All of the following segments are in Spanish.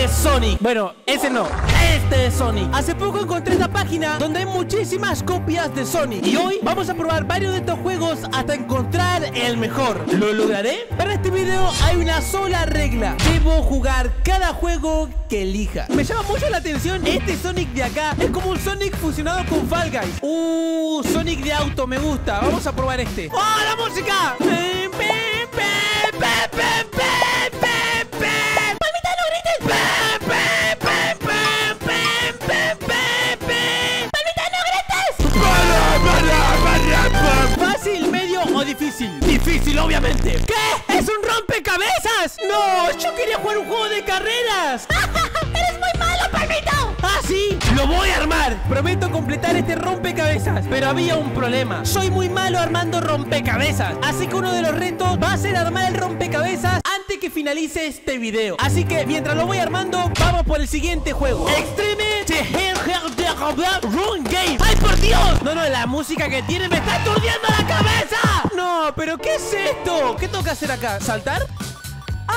Es Sonic. Bueno, ese no. Este es Sonic. Hace poco encontré esta página donde hay muchísimas copias de Sonic. Y hoy vamos a probar varios de estos juegos hasta encontrar el mejor. ¿Lo lograré? Para este video hay una sola regla. Debo jugar cada juego que elija. Me llama mucho la atención este Sonic de acá. Es como un Sonic fusionado con Fall Guys. Uh, Sonic de auto, me gusta. Vamos a probar este. ¡Oh, la música! Pim, pim, pim, Quería jugar un juego de carreras. ¡Eres muy malo, Palmito! Ah, sí, lo voy a armar. Prometo completar este rompecabezas. Pero había un problema. Soy muy malo armando rompecabezas. Así que uno de los retos va a ser armar el rompecabezas antes que finalice este video. Así que mientras lo voy armando, vamos por el siguiente juego. Extreme Run Game. ¡Ay, por Dios! No, no, la música que tiene me está aturdiendo la cabeza. No, pero ¿qué es esto? ¿Qué tengo que hacer acá? ¿Saltar?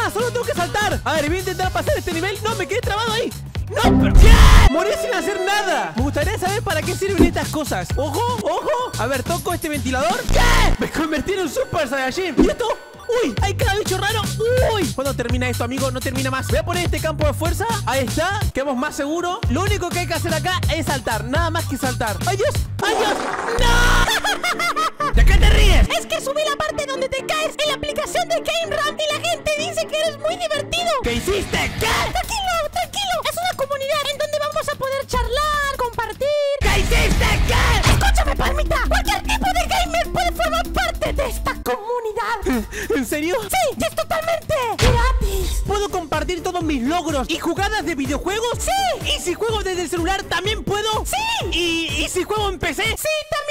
Ah, solo tengo que saltar. A ver, voy a intentar pasar este nivel. No, me quedé trabado ahí. ¡No, pero qué! Morí sin hacer nada. Me gustaría saber para qué sirven estas cosas. ¡Ojo, ojo! A ver, toco este ventilador. ¿Qué? Me convertí en un Super Saiyajin. ¿Y esto? ¡Uy! ¡Hay cada bicho raro! ¡Uy! ¿Cuándo termina esto, amigo? No termina más. Voy a poner este campo de fuerza. Ahí está. Quedamos más seguros. Lo único que hay que hacer acá es saltar. Nada más que saltar. ¡Ay, Dios! ¡Ay, Dios! ¡No! ¿De qué te ríes? Es que subí la parte donde te caes en la aplicación de Game Ram y la gente dice que eres muy divertido. ¿Qué hiciste? ¿Qué? Tranquilo, tranquilo. Es una comunidad en donde vamos a poder charlar, compartir. ¿Qué hiciste? ¿Qué? Escúchame, palmita. Cualquier tipo de gamer puede formar parte de esta comunidad. ¿En serio? Sí, es totalmente gratis. ¿Puedo compartir todos mis logros y jugadas de videojuegos? Sí. ¿Y si juego desde el celular también puedo? Sí. ¿Y, y si juego en PC? Sí, también.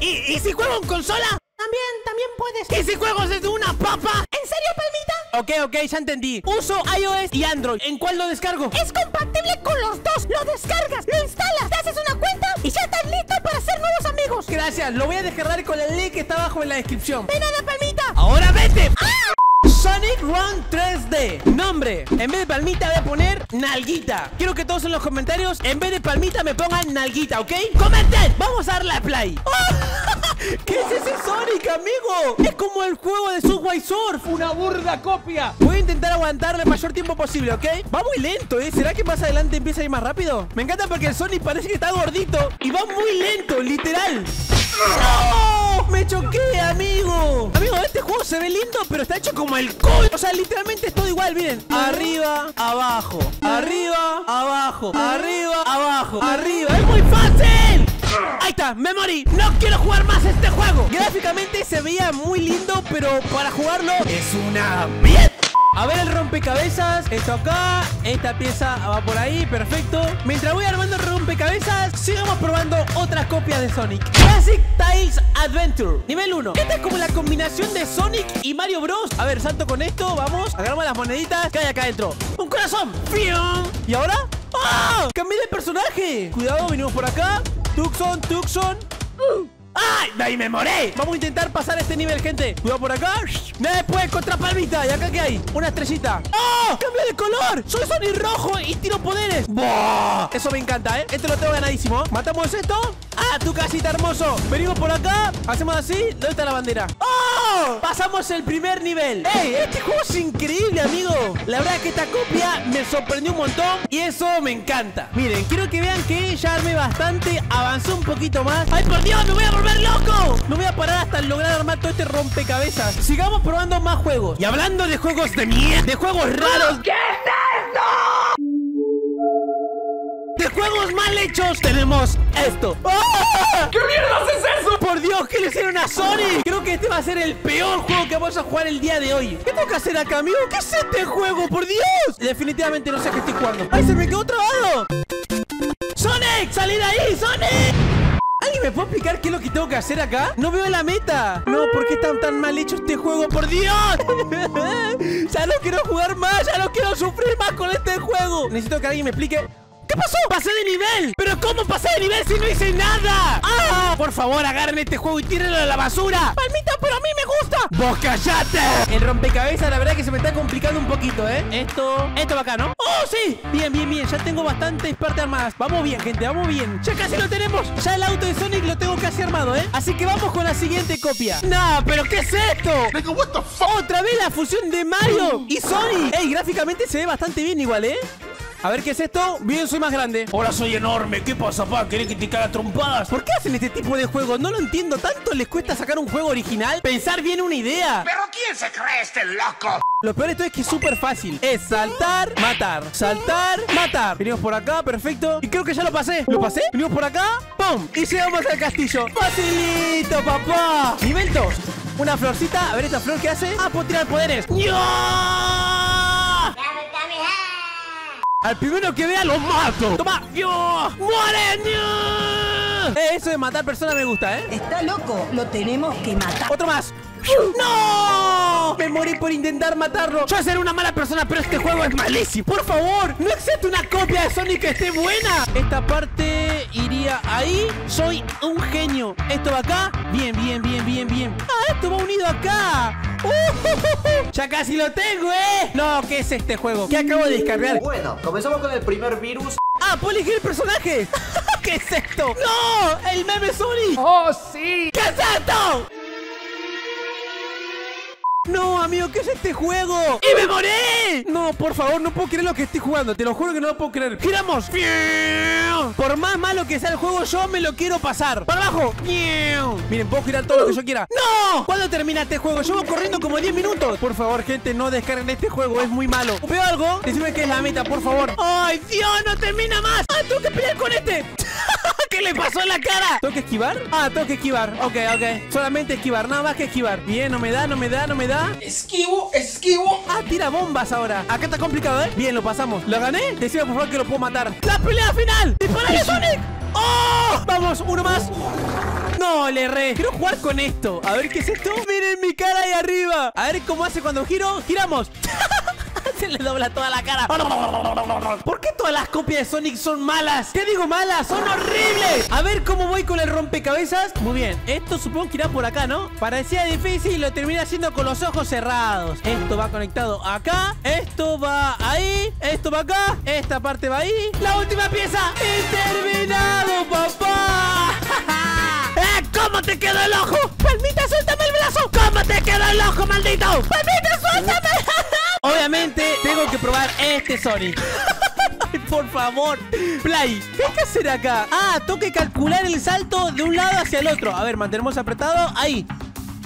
¿Y, y si juego en consola? También, también puedes. ¿Y si juego desde una papa? ¿En serio, palmita? Ok, ok, ya entendí. Uso iOS y Android. ¿En cuál lo descargo? Es compatible con los dos. Lo descargas, lo instalas, te haces una cuenta y ya estás listo para hacer nuevos amigos. Gracias, lo voy a descargar con el link que está abajo en la descripción. De nada, palmita. ¡Ahora vete! Sonic Run 3D Nombre En vez de palmita voy a poner Nalguita Quiero que todos en los comentarios En vez de palmita me pongan Nalguita, ¿ok? ¡Comenten! Vamos a darle a play ¿Qué es ese Sonic, amigo? Es como el juego de Subway Surf Una burda copia Voy a intentar aguantarle el mayor tiempo posible, ¿ok? Va muy lento, ¿eh? ¿Será que más adelante empieza a ir más rápido? Me encanta porque el Sonic parece que está gordito Y va muy lento, literal ¡No! ¡Me choqué, amigo! Amigo, este juego se ve lindo, pero está hecho como el culo. O sea, literalmente es todo igual, miren. Arriba, abajo. Arriba, abajo. Arriba, abajo. Arriba. ¡Es muy fácil! Ahí está, me morí. No quiero jugar más este juego. Gráficamente se veía muy lindo, pero para jugarlo es una mierda. A ver el rompecabezas, esto acá, esta pieza va por ahí, perfecto. Mientras voy armando el rompecabezas, sigamos probando otras copias de Sonic. Classic Tiles Adventure, nivel 1. Esta es como la combinación de Sonic y Mario Bros. A ver, salto con esto, vamos, agarramos las moneditas, ¿qué hay acá adentro? ¡Un corazón! ¿Y ahora? ¡Ah! ¡Cambié de personaje! Cuidado, venimos por acá. Tucson, Tucson. ¡Ay! ¡De ahí me moré! Vamos a intentar pasar este nivel, gente Cuidado por acá Después contra palmita ¿Y acá qué hay? Una estrellita ¡Oh! ¡Cambio de color! Soy Sonic rojo y tiro poderes ¡Buah! Eso me encanta, ¿eh? Este lo tengo ganadísimo ¿Matamos esto? ¡Ah, tu casita, hermoso! Venimos por acá Hacemos así ¿Dónde está la bandera? ¡Oh! Pasamos el primer nivel ¡Ey! Este juego es increíble, amigo La verdad es que esta copia me sorprendió un montón Y eso me encanta Miren, quiero que vean que ya armé bastante Avancé un poquito más ¡Ay, por Dios! ¡Me voy a volver loco! No voy a parar hasta lograr armar todo este rompecabezas Sigamos probando más juegos Y hablando de juegos de mierda De juegos raros ¿Qué es juegos mal hechos tenemos esto ¡Ah! ¿Qué mierdas es eso? ¡Por Dios! ¿Qué le hicieron a Sonic? Creo que este va a ser el peor juego que vamos a jugar el día de hoy ¿Qué tengo que hacer acá, amigo? ¿Qué es este juego? ¡Por Dios! Definitivamente no sé qué estoy jugando ¡Ay, se me quedó trabado! ¡Sonic! ¡Salí de ahí, Sonic! ¿Alguien me puede explicar qué es lo que tengo que hacer acá? No veo la meta No, ¿por qué está tan mal hecho este juego? ¡Por Dios! ya no quiero jugar más Ya no quiero sufrir más con este juego Necesito que alguien me explique ¿Qué pasó? ¡Pasé de nivel! ¿Pero cómo pasé de nivel si no hice nada? ¡Ah! Por favor, agarren este juego y tírenlo a la basura. Palmita, pero a mí me gusta. ¡Vos callate! El rompecabezas, la verdad que se me está complicando un poquito, ¿eh? Esto... Esto va acá, ¿no? ¡Oh, sí! Bien, bien, bien. Ya tengo bastantes partes armadas. Vamos bien, gente, vamos bien. Ya casi lo tenemos. Ya el auto de Sonic lo tengo casi armado, ¿eh? Así que vamos con la siguiente copia. ¡No! ¿Pero qué es esto? ¡Otra vez la fusión de Mario y Sonic! ¡Ey! Gráficamente se ve bastante bien igual, ¿eh? A ver qué es esto. Bien, soy más grande. Ahora soy enorme. ¿Qué pasa, pa? ¿Querés que te caga trompadas? ¿Por qué hacen este tipo de juegos? No lo entiendo. ¿Tanto les cuesta sacar un juego original? Pensar bien una idea. ¿Pero quién se cree este loco? Lo peor de todo es que es súper fácil. Es saltar, matar. Saltar, matar. Venimos por acá, perfecto. Y creo que ya lo pasé. ¿Lo pasé? Venimos por acá. ¡Pum! Y llegamos al castillo. ¡Facilito, papá! Nivel 2. Una florcita. A ver esta flor qué hace. Ah, puedo tirar poderes. ¡Yo! Al primero que vea lo mato. Toma. ¡Yo! ¡Muere! Eh, eso de matar personas me gusta, ¿eh? Está loco. Lo tenemos que matar. Otro más. ¡No! Me morí por intentar matarlo. Yo ser una mala persona, pero este juego es malísimo. Por favor, no existe una copia de Sonic que esté buena. Esta parte iría ahí. Soy un genio. Esto va acá. Bien, bien, bien, bien, bien. Ah, esto va unido acá. Uh, ya casi lo tengo, ¿eh? No, ¿qué es este juego? ¿Qué acabo de descargar? Bueno, comenzamos con el primer virus. Ah, puedo elegir el personaje. ¿Qué es esto? ¡No! ¡El meme Sonic! ¡Oh, sí! ¿Qué es esto? No, amigo, ¿qué es este juego? ¡Y me morí! No, por favor, no puedo creer lo que estoy jugando. Te lo juro que no lo puedo creer. ¡Giramos! Por más malo que sea el juego, yo me lo quiero pasar. ¡Para abajo! Miren, puedo girar todo lo que yo quiera. ¡No! ¿Cuándo termina este juego? Llevo corriendo como 10 minutos. Por favor, gente, no descarguen este juego. Es muy malo. ¿Veo algo? Decime que es la meta, por favor. ¡Ay, Dios! ¡No termina más! ¡Ah, tengo que pelear con este! ¿Qué le pasó en la cara? ¿Tengo que esquivar? Ah, tengo que esquivar. Ok, ok. Solamente esquivar, nada más que esquivar. Bien, no me da, no me da, no me da. Esquivo, esquivo. Ah, tira bombas ahora. Acá está complicado, ¿eh? Bien, lo pasamos. ¿Lo gané? Decime por favor que lo puedo matar. ¡La pelea final! ¡Disparale, Sonic! ¡Oh! Vamos, uno más. No, le erré. Quiero jugar con esto. A ver qué es esto. Miren mi cara ahí arriba. A ver cómo hace cuando giro. Giramos. Se le dobla toda la cara. ¿Por qué todas las copias de Sonic son malas? ¿Qué digo malas? ¡Son horribles! A ver cómo voy con el rompecabezas. Muy bien. Esto supongo que irá por acá, ¿no? Parecía difícil y lo terminé haciendo con los ojos cerrados. Esto va conectado acá. Esto va ahí. Esto va acá. Esta parte va ahí. La última pieza. ¡Y terminado, papá! ¡Eh! ¿Cómo te quedó el ojo? ¡Palmita, suéltame el brazo! ¿Cómo te quedó el ojo, maldito? ¡Palmita, suéltame! Obviamente, tengo que probar este Sonic. Por favor, Play, ¿qué hay que hacer acá? Ah, tengo que calcular el salto de un lado hacia el otro. A ver, mantenemos apretado, ahí.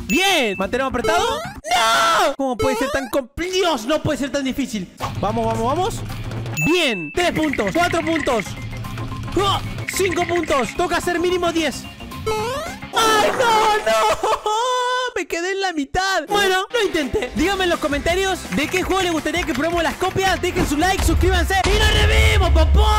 Bien, mantenemos apretado ¡No! ¿Cómo puede ser tan compl- Dios, no puede ser tan difícil. Vamos, vamos, vamos. Bien, tres puntos, cuatro puntos. ¡Oh! Cinco puntos, toca hacer mínimo 10 ¡Ay, no, no! Me quedé en la mitad. Bueno, lo intenté. Díganme en los comentarios de qué juego les gustaría que probemos las copias. Dejen su like, suscríbanse Y nos revimos, papá